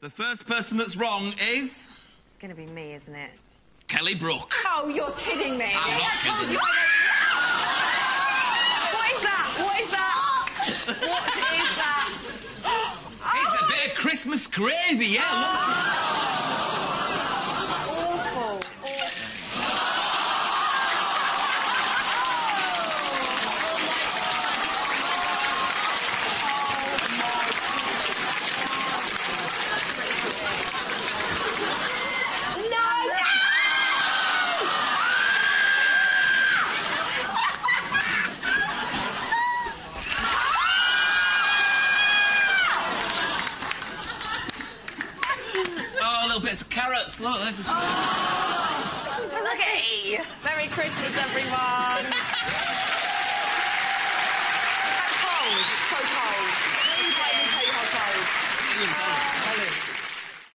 The first person that's wrong is It's going to be me, isn't it? Kelly Brook. Oh, you're kidding me. I'm not kidding. What is that? What is that? what is that? It's a bit of Christmas gravy, yeah. Look. Awful. Oh, little bits of carrots. Look, this is. Look at Merry Christmas, everyone.